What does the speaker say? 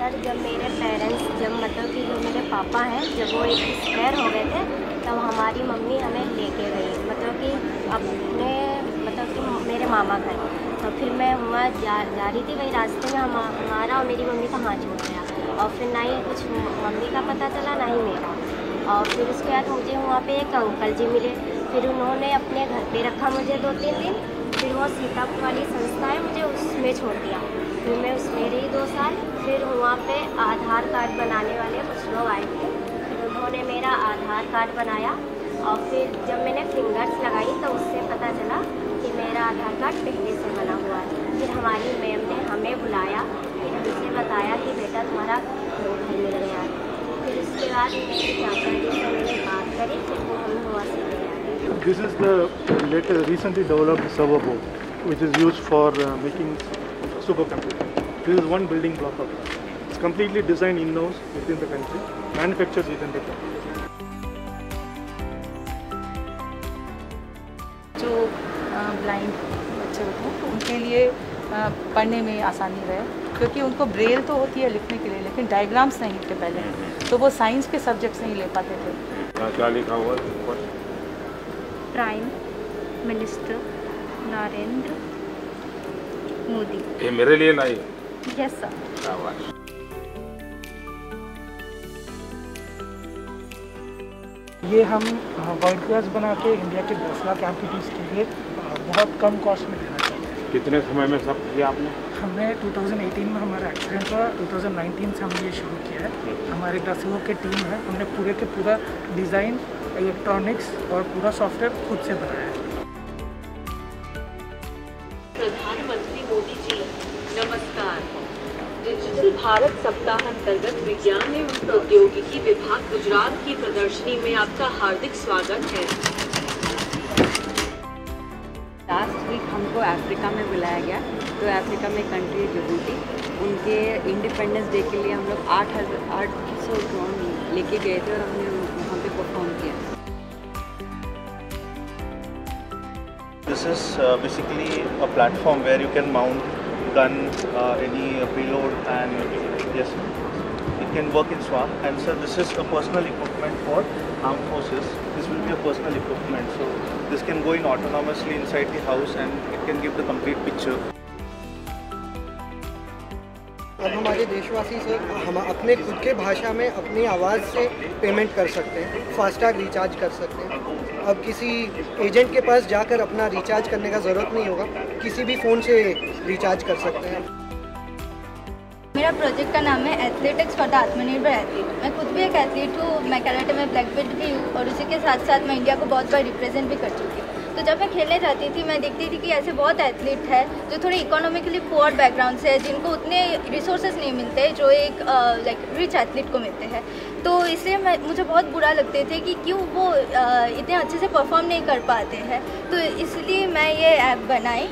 Sir, जब मेरे parents जब मतलब कि जो मेरे पापा हैं, जब वो एक एक्सपायर हो गए थे, तब हमारी मम्मी हमें लेके गई। मतलब कि अपने मतलब कि मेरे मामा घर। तो फिर मैं वहाँ जा जा रही थी वही रास्ते में, हम, हमारा और मेरी मम्मी का हाथ छूट गया। और फिर ना ही कुछ मम्मी का पता चला, ना ही मेरा। और फिर उसके बाद मुझे वहाँ पे एक अंकल जी मिले। फिर उन्होंने अपने घर पे रखा मुझे दो तीन दिन। फिर वो सीतापुर वाली संस्था है मुझे उसमें छोड़ दिया। फिर मैं उसमें रही दो आधार कार्ड बनाया और फिर जब मैंने फिंगर्स लगाई तो उससे पता चला कि मेरा आधार कार्ड पहले से बना हुआ है फिर हमारी मैम ने हमें बुलाया फिर हमसे बताया कि बेटा तुम्हारा घर मिल गया फिर उसके बाद मेरी चाचा मैंने बात करी फिर वो हम हुआ से This is the latest, recently developed server board, which is used for uh, making supercomputer. This is one building block of it. It's completely designed in-house within the country, manufactured within the country. Blind बच्चे होते हैं तो उनके लिए पढ़ने में आसानी रहे। क्योंकि उनको ब्रेल तो होती है लिखने के लिए लेकिन डायग्राम्स नहीं थे पहले। तो वो साइंस के सब्जेक्ट्स नहीं ले पाते थे। क्या क्या लिखा हुआ प्राइम मिनिस्टर नरेंद्र मोदी ये मेरे लिए लाई यस सर ये हम वर्ल्ड क्लास बना के इंडिया के दस लाख एम्पिटीज़ के लिए बहुत कम कॉस्ट में देना चाहिए। हैं कितने समय में सब किया आपने? हमने 2018 में हमारा एक्सीडेंट हुआ 2019 से हमने ये शुरू किया है। हमारे दस लोगों की टीम है हमने पूरे के पूरा डिज़ाइन इलेक्ट्रॉनिक्स और पूरा सॉफ्टवेयर खुद से बनाया है। प्रधानमंत्री मोदी जी नमस्कार। डिजिटल भारत सप्ताह अंतर्गत विज्ञान एवं प्रौद्योगिकी विभाग गुजरात की प्रदर्शनी में आपका हार्दिक स्वागत है। वीक हमको अफ्रीका में बुलाया गया। तो अफ्रीका में कंट्री है जिबूती उनके इंडिपेंडेंस डे के लिए हम लोग आठ हज़ार आठ सौ ड्रोन लेके गए थे और हमने वहाँ पे परफॉर्म किया। This is uh, basically a platform where you can mount gun, uh, any payload, and yes, it can work in SWAP. And sir, this is a personal equipment for armed forces. This will be a personal equipment, so this can go in autonomously inside the house, and it can give the complete picture. अब हमारे देशवासी से हम अपने खुद के भाषा में अपनी आवाज़ से पेमेंट कर सकते हैं फास्टैग रिचार्ज कर सकते हैं अब किसी एजेंट के पास जाकर अपना रिचार्ज करने का ज़रूरत नहीं होगा किसी भी फ़ोन से रिचार्ज कर सकते हैं मेरा प्रोजेक्ट का नाम है athletics for the Atmanirbhar athlete मैं खुद भी एक एथलीट हूँ मैं कराटे में ब्लैक बेल्ट भी हूँ और उसी के साथ साथ मैं इंडिया को बहुत बार रिप्रेजेंट भी कर चुकी हूँ। तो जब मैं खेलने जाती थी मैं देखती थी कि ऐसे बहुत एथलीट है जो थोड़े इकोनॉमिकली पुअर बैकग्राउंड से है जिनको उतने रिसोर्सेज नहीं मिलते जो एक लाइक रिच एथलीट को मिलते हैं। तो इसलिए मैं मुझे बहुत बुरा लगते थे कि क्यों वो अ, इतने अच्छे से परफॉर्म नहीं कर पाते हैं। तो इसलिए मैं ये ऐप बनाई।